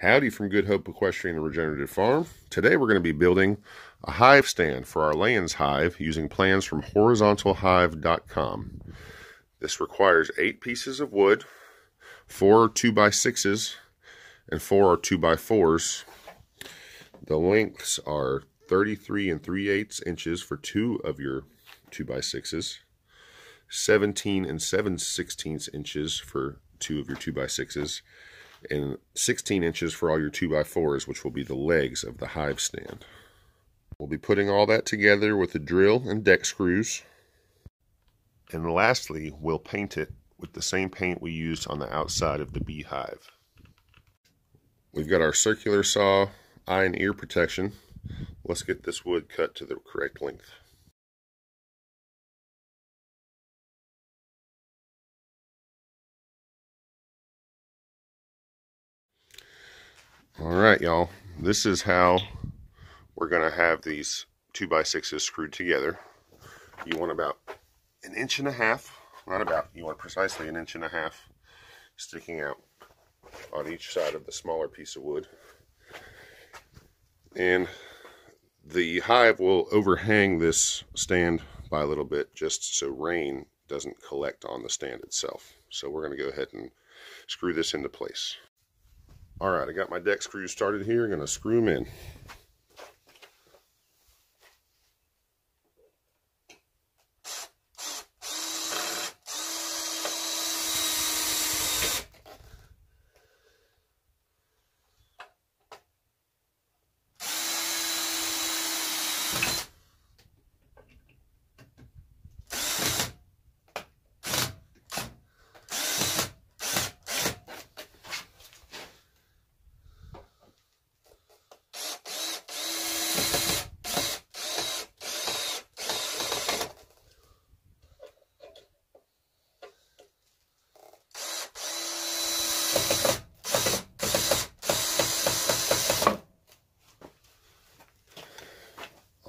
Howdy from Good Hope Equestrian and Regenerative Farm. Today we're going to be building a hive stand for our Layens hive using plans from horizontalhive.com. This requires eight pieces of wood, four two by sixes, and four are two by fours. The lengths are 33 and 3 eighths inches for two of your two by sixes, 17 and 7 sixteenths inches for two of your 2x6s, and 16 inches for all your 2x4s, which will be the legs of the hive stand. We'll be putting all that together with a drill and deck screws. And lastly, we'll paint it with the same paint we used on the outside of the beehive. We've got our circular saw eye and ear protection. Let's get this wood cut to the correct length. All right, y'all. This is how we're going to have these 2x6s screwed together. You want about an inch and a half, not about, you want precisely an inch and a half sticking out on each side of the smaller piece of wood. And the hive will overhang this stand by a little bit just so rain doesn't collect on the stand itself. So we're going to go ahead and screw this into place. All right, I got my deck screws started here. I'm going to screw them in.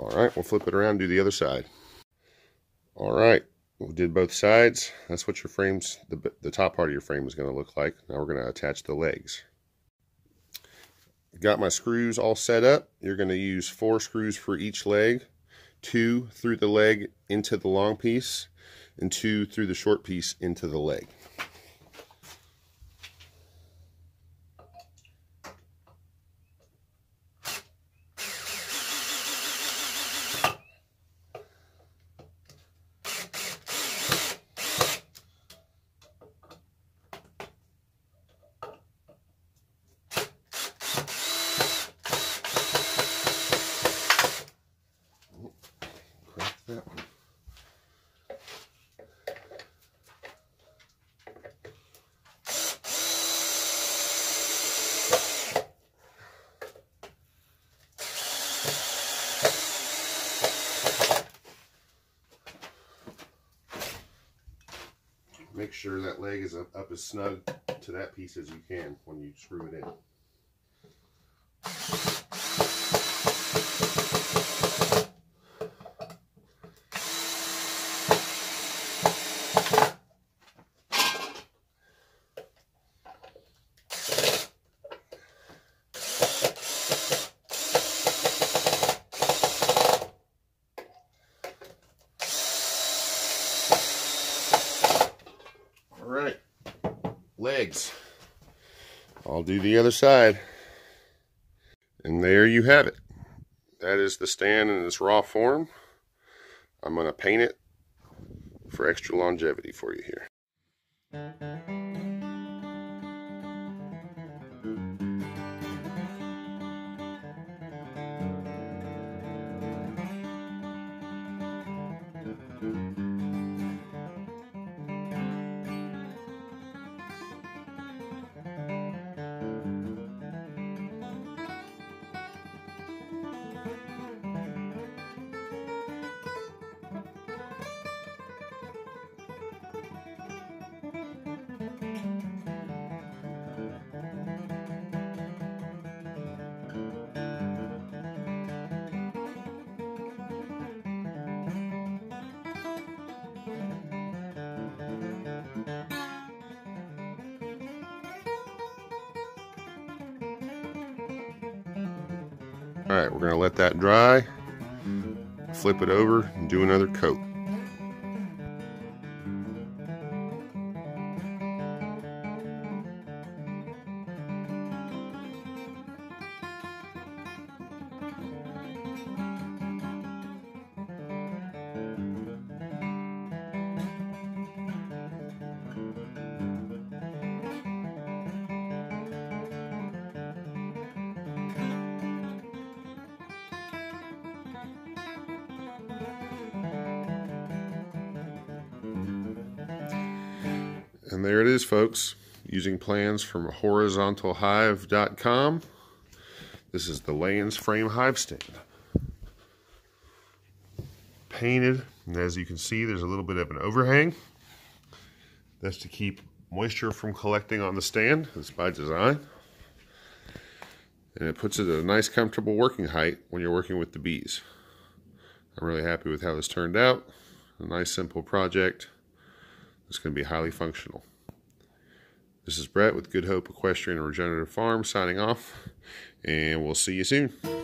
All right, we'll flip it around do the other side. All right, we did both sides. That's what your frames, the, the top part of your frame is going to look like. Now we're going to attach the legs. Got my screws all set up. You're going to use four screws for each leg, two through the leg into the long piece, and two through the short piece into the leg. Make sure that leg is up, as snug to that piece as you can when you screw it in. right, legs. I'll do the other side. And there you have it. That is the stand in its raw form. I'm going to paint it for extra longevity for you here. All right, we're going to let that dry, flip it over, and do another coat. And there it is, folks, using plans from horizontalhive.com. This is the Layens frame hive stand. Painted, and as you can see, there's a little bit of an overhang. That's to keep moisture from collecting on the stand. It's by design. And it puts it at a nice, comfortable working height when you're working with the bees. I'm really happy with how this turned out. A nice, simple project. It's going to be highly functional. This is Brett with Good Hope Equestrian and Regenerative Farm signing off, and we'll see you soon.